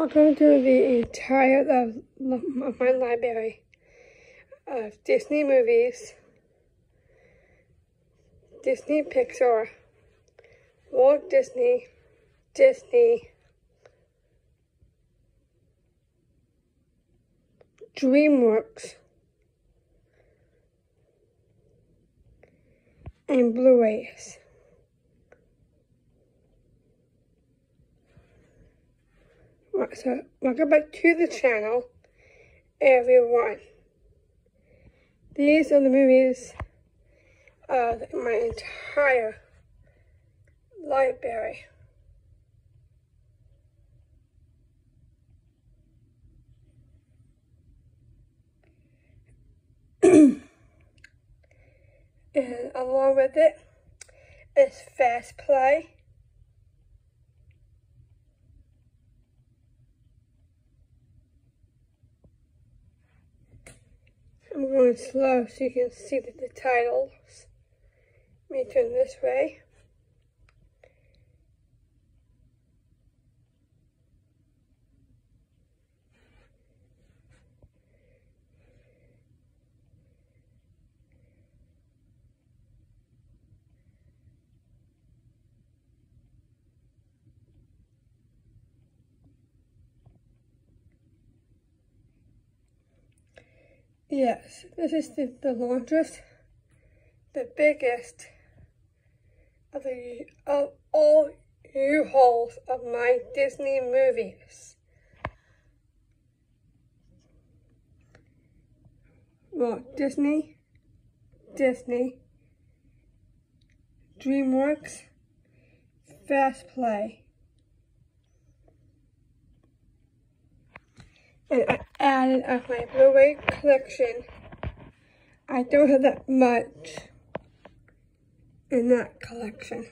Welcome to the entire uh, of my library of Disney movies, Disney Pixar, Walt Disney, Disney, DreamWorks, and Blu-rays. So, welcome back to the channel, everyone. These are the movies of uh, my entire library. and along with it is Fast Play. I'm going slow so you can see the, the titles. Let me turn this way. Yes, this is the, the largest, the biggest of the of all U-Hauls of my Disney movies. Well, Disney, Disney, DreamWorks, Fast Play. And I added of my Blu-ray collection. I don't have that much in that collection.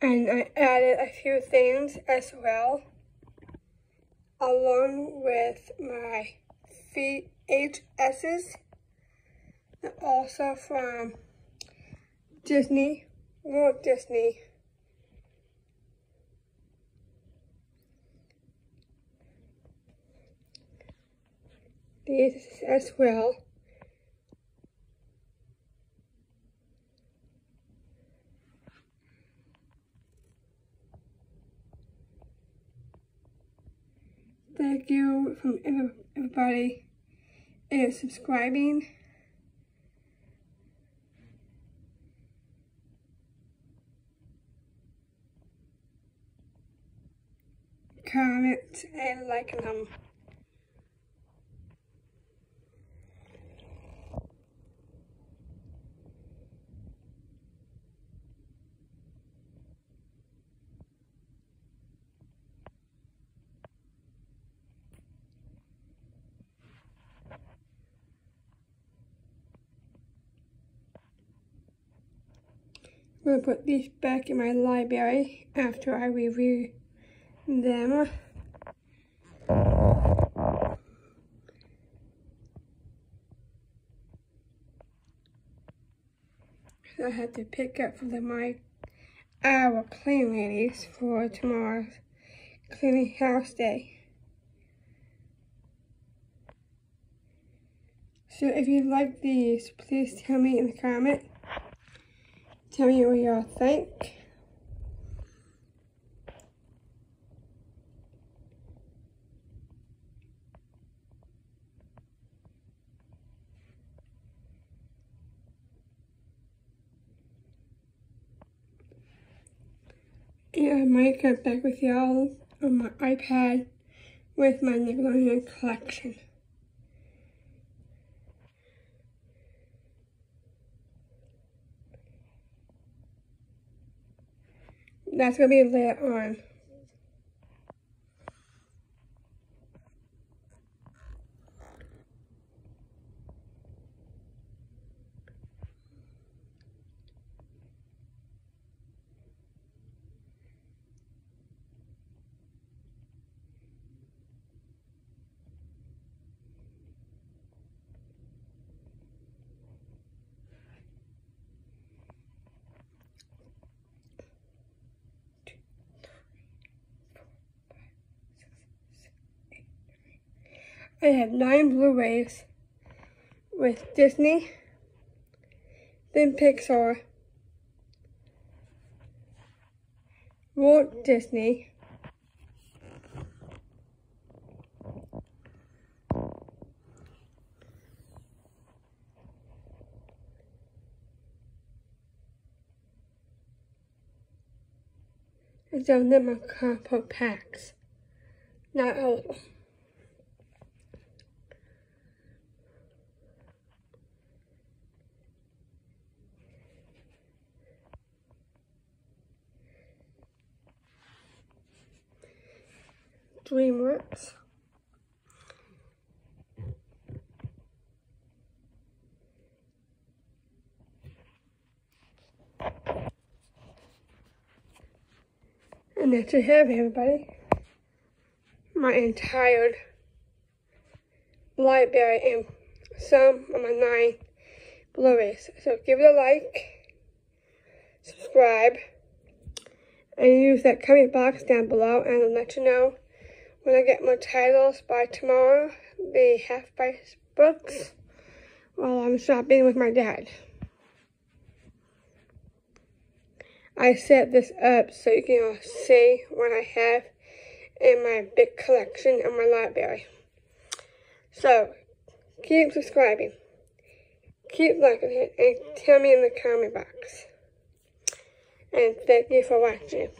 And I added a few things as well along with my VHSs and also from Disney, Walt Disney. These as well. Thank you from everybody is subscribing. Comment and like them. To put these back in my library after I review them. I had to pick up for the my our clean ladies for tomorrow's cleaning house day. So if you like these, please tell me in the comment. Tell me what y'all think. Yeah, I might come back with y'all on my iPad with my Nickelodeon collection. That's going to be later on. I have nine Blu-rays with Disney, then Pixar, Walt Disney, and some of them are compact packs, not all of them. DreamWorks. And that's you have everybody. My entire library and some of my nine Blu-rays. So give it a like, subscribe, and use that comment box down below and I'll let you know when I get my titles by tomorrow, the half price books, while I'm shopping with my dad. I set this up so you can all see what I have in my big collection in my library. So, keep subscribing, keep liking it, and tell me in the comment box. And thank you for watching.